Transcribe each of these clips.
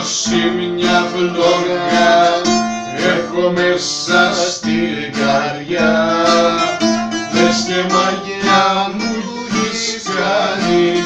δώσει μια φλόγα έχω μέσα στη καρδιά. Δες και μαγιά μου έχεις κάνει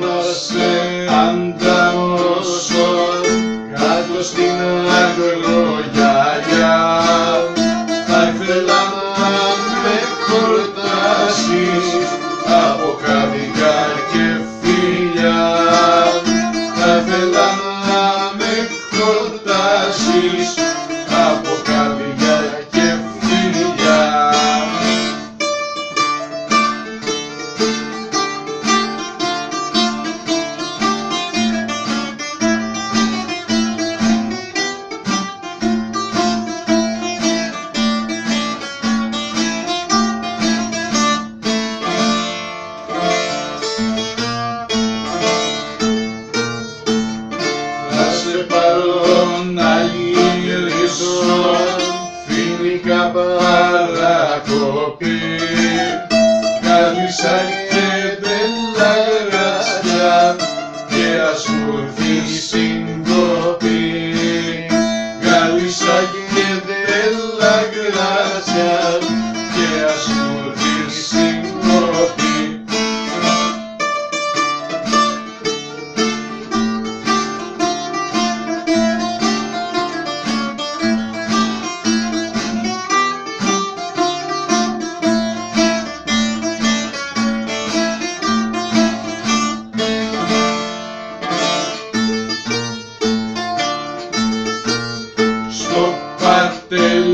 να σε ανταμώσω κάτω στην αγρογιαλιά Θα ήθελα να με χορτάσεις από καρδιά και φίλια Θα ήθελα να με χορτάσεις γυρίσω Φοινικά παρακοπή Κάλυσα και μπέλα γράσια Και ας μου έρθει συγκοπή teu